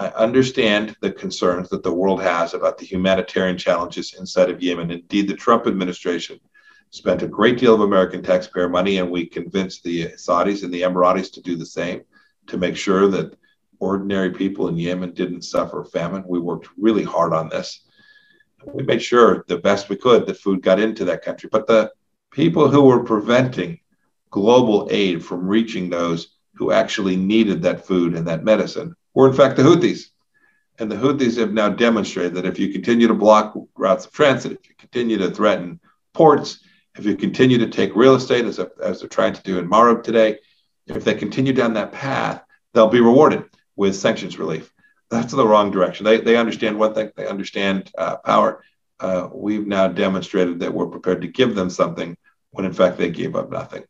I understand the concerns that the world has about the humanitarian challenges inside of Yemen. Indeed, the Trump administration spent a great deal of American taxpayer money, and we convinced the Saudis and the Emiratis to do the same to make sure that ordinary people in Yemen didn't suffer famine. We worked really hard on this. We made sure the best we could that food got into that country. But the people who were preventing global aid from reaching those who actually needed that food and that medicine were, in fact, the Houthis. And the Houthis have now demonstrated that if you continue to block routes of transit, if you continue to threaten ports, if you continue to take real estate, as, as they're trying to do in Marib today, if they continue down that path, they'll be rewarded with sanctions relief. That's the wrong direction. They, they understand one thing, they understand uh, power. Uh, we've now demonstrated that we're prepared to give them something when in fact they gave up nothing.